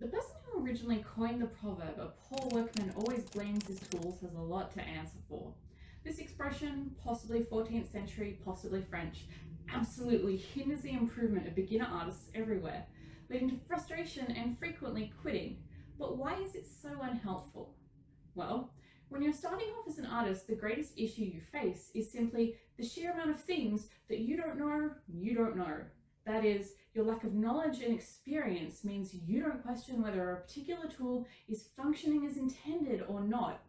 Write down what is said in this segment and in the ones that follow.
The person who originally coined the proverb, a poor workman always blames his tools, has a lot to answer for. This expression, possibly 14th century, possibly French, absolutely hinders the improvement of beginner artists everywhere, leading to frustration and frequently quitting. But why is it so unhelpful? Well, when you're starting off as an artist, the greatest issue you face is simply the sheer amount of things that you don't know, you don't know. That is, your lack of knowledge and experience means you don't question whether a particular tool is functioning as intended or not.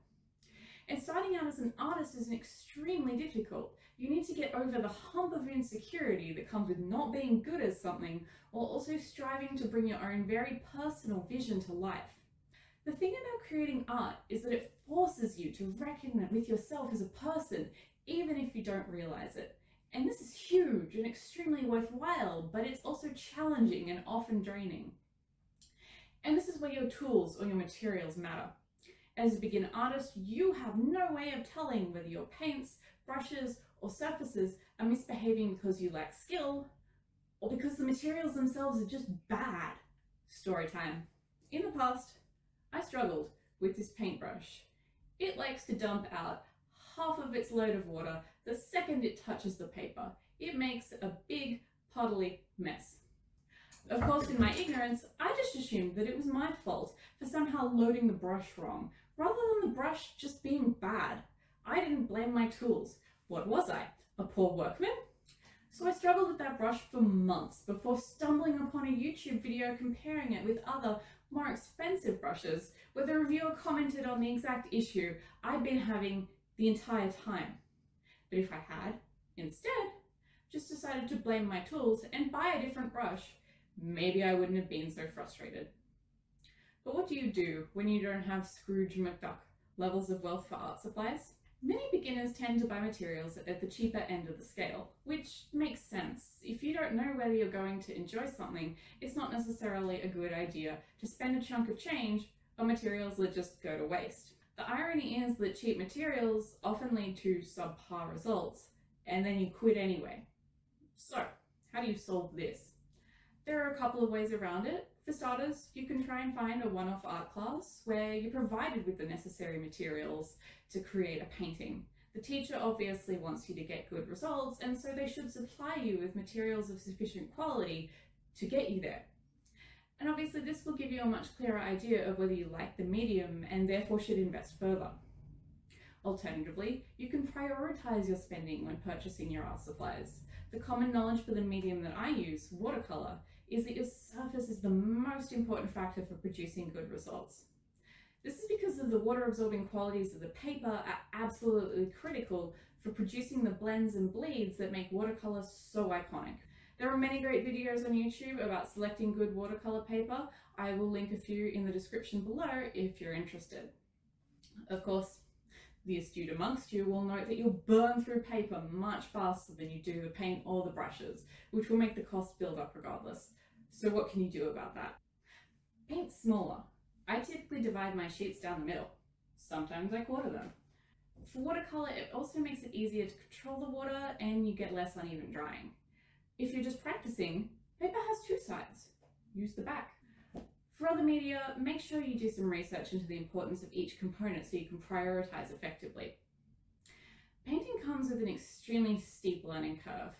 And starting out as an artist is extremely difficult. You need to get over the hump of insecurity that comes with not being good at something while also striving to bring your own very personal vision to life. The thing about creating art is that it forces you to reckon with yourself as a person, even if you don't realize it. And this is huge extremely worthwhile, but it's also challenging and often draining. And this is where your tools or your materials matter. As a beginner artist, you have no way of telling whether your paints, brushes, or surfaces are misbehaving because you lack skill or because the materials themselves are just bad. Story time. In the past, I struggled with this paintbrush. It likes to dump out half of its load of water the second it touches the paper. It makes a big puddly mess. Of course, in my ignorance, I just assumed that it was my fault for somehow loading the brush wrong, rather than the brush just being bad. I didn't blame my tools. What was I? A poor workman? So I struggled with that brush for months before stumbling upon a YouTube video comparing it with other more expensive brushes where the reviewer commented on the exact issue I'd been having the entire time. But if I had, instead, just decided to blame my tools and buy a different brush, maybe I wouldn't have been so frustrated. But what do you do when you don't have Scrooge McDuck levels of wealth for art supplies? Many beginners tend to buy materials at the cheaper end of the scale, which makes sense. If you don't know whether you're going to enjoy something, it's not necessarily a good idea to spend a chunk of change on materials that just go to waste. The irony is that cheap materials often lead to subpar results, and then you quit anyway. So, how do you solve this? There are a couple of ways around it. For starters, you can try and find a one-off art class where you're provided with the necessary materials to create a painting. The teacher obviously wants you to get good results and so they should supply you with materials of sufficient quality to get you there. And obviously this will give you a much clearer idea of whether you like the medium and therefore should invest further. Alternatively, you can prioritize your spending when purchasing your art supplies. The common knowledge for the medium that I use, watercolour, is that your surface is the most important factor for producing good results. This is because of the water absorbing qualities of the paper are absolutely critical for producing the blends and bleeds that make watercolour so iconic. There are many great videos on YouTube about selecting good watercolour paper. I will link a few in the description below if you're interested. Of course, the astute amongst you will note that you'll burn through paper much faster than you do the paint or the brushes, which will make the cost build up regardless. So what can you do about that? Paint smaller. I typically divide my sheets down the middle. Sometimes I quarter them. For watercolour, it also makes it easier to control the water and you get less uneven drying. If you're just practicing, paper has two sides. Use the back. For other media, make sure you do some research into the importance of each component so you can prioritize effectively. Painting comes with an extremely steep learning curve.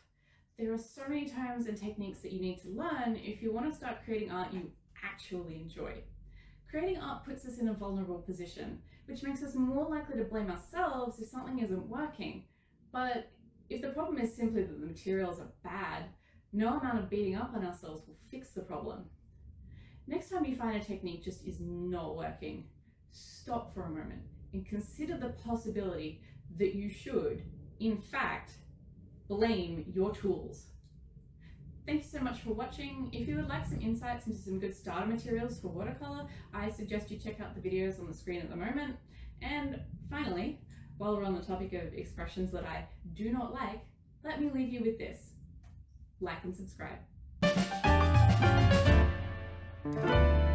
There are so many terms and techniques that you need to learn if you want to start creating art you actually enjoy. Creating art puts us in a vulnerable position, which makes us more likely to blame ourselves if something isn't working. But if the problem is simply that the materials are bad, no amount of beating up on ourselves will fix the problem. Time you find a technique just is not working, stop for a moment and consider the possibility that you should, in fact, blame your tools. Thank you so much for watching. If you would like some insights into some good starter materials for watercolor, I suggest you check out the videos on the screen at the moment. And finally, while we're on the topic of expressions that I do not like, let me leave you with this. Like and subscribe. Thank you.